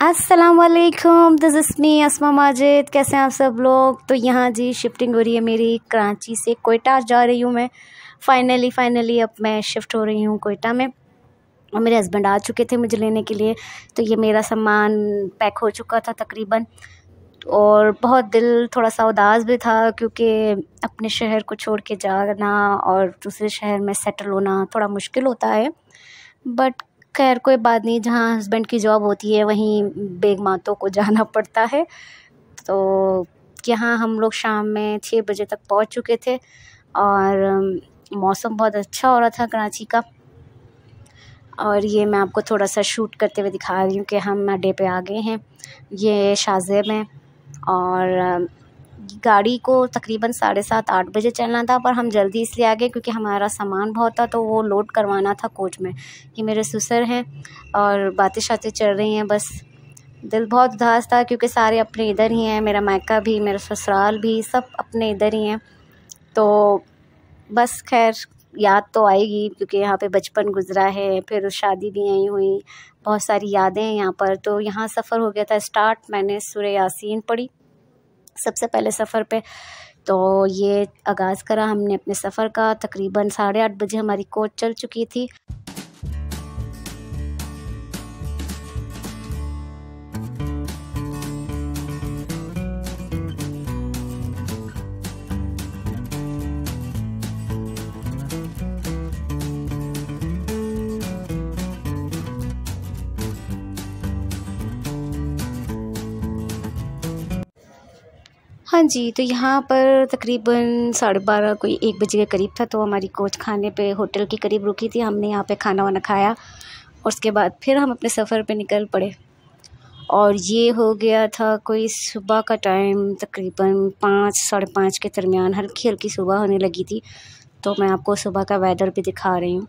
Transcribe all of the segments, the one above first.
असलकुम this is me Asma Majid कैसे हैं आप सब लोग? तो यहाँ जी शिफ्टिंग हो रही है मेरी कराची से कोयटा जा रही हूँ मैं। फ़ाइनली फ़ाइनली अब मैं शिफ्ट हो रही हूँ कोयटा में। और मेरे हस्बैंड आ चुके थे मुझे लेने के लिए। तो ये मेरा सामान पैक हो चुका था तकरीबन। और बहुत दिल थोड़ा सा उदास भी था क्योंकि अपने शहर को छोड़ के जाना और दूसरे शहर में सेटल होना थोड़ा मुश्किल होता है। बट खैर, कोई बात नहीं, जहाँ हस्बैंड की जॉब होती है, वहीं बेग मातों को जाना पड़ता है। तो यहाँ हम लोग शाम में छः बजे तक पहुँच चुके थे और मौसम बहुत अच्छा हो रहा था कराची का। और ये मैं आपको थोड़ा सा शूट करते हुए दिखा रही हूँ कि हम अड्डे पे आ गए हैं। ये शाजे में और गाड़ी को तकरीबन साढ़े सात, आठ बजे चलना था, पर हम जल्दी इसलिए आ गए क्योंकि हमारा सामान बहुत था तो वो लोड करवाना था कोच में ये मेरे ससुर हैं और बातें शातें चल रही हैं, बस दिल बहुत उदास था क्योंकि सारे अपने इधर ही हैं, मेरा मायका भी, मेरा ससुराल भी, सब अपने इधर ही हैं। तो बस खैर, याद तो आएगी क्योंकि यहाँ पे बचपन गुज़रा है, फिर शादी भी यहीं हुई, बहुत सारी यादें हैं यहाँ पर तो यहाँ सफ़र हो गया था स्टार्ट, मैंने सुर यासीन पढ़ी। सबसे पहले सफ़र पे। तो ये आगाज़ करा हमने अपने सफ़र का। तकरीबन साढ़े आठ बजे हमारी कोच चल चुकी थी। हाँ जी तो यहाँ पर तकरीबन साढ़े बारह कोई एक बजे के करीब था तो हमारी कोच खाने पे, होटल के करीब रुकी थी। हमने यहाँ पे खाना वाना खाया और उसके बाद फिर हम अपने सफ़र पे निकल पड़े। और ये हो गया था कोई सुबह का टाइम, तकरीबन पाँच, साढ़े पाँच के दरमियान हल्की हल्की सुबह होने लगी थी। तो मैं आपको सुबह का वेदर भी दिखा रही हूँ।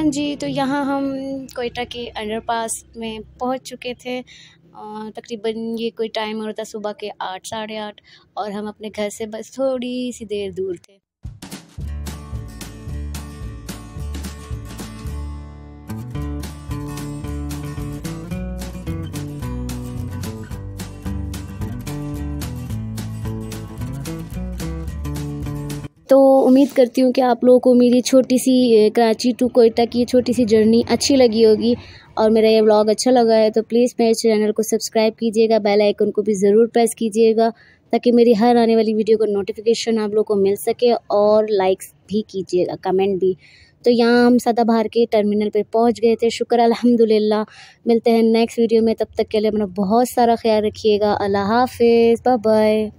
हाँ जी तो यहाँ हम कोयटा के अंडरपास में पहुँच चुके थे। तकरीबन ये कोई टाइम हो रहा था सुबह के आठ, साढ़े आठ, और हम अपने घर से बस थोड़ी सी देर दूर थे। तो उम्मीद करती हूँ कि आप लोगों को मेरी छोटी सी कराची टू कोयटा की छोटी सी जर्नी अच्छी लगी होगी और मेरा ये व्लॉग अच्छा लगा है तो प्लीज़ मेरे चैनल को सब्सक्राइब कीजिएगा बेल आइकन को भी ज़रूर प्रेस कीजिएगा, ताकि मेरी हर आने वाली वीडियो का नोटिफिकेशन आप लोग को मिल सके और लाइक्स भी कीजिएगा कमेंट भी। तो यहाँ हम सदाबहार के टर्मिनल पे पहुँच गए थे, शुक्र अल्हम्दुलिल्लाह। मिलते हैं नेक्स्ट वीडियो में, तब तक के लिए अपना बहुत सारा ख्याल रखिएगा, अल्लाह हाफिज़ बाय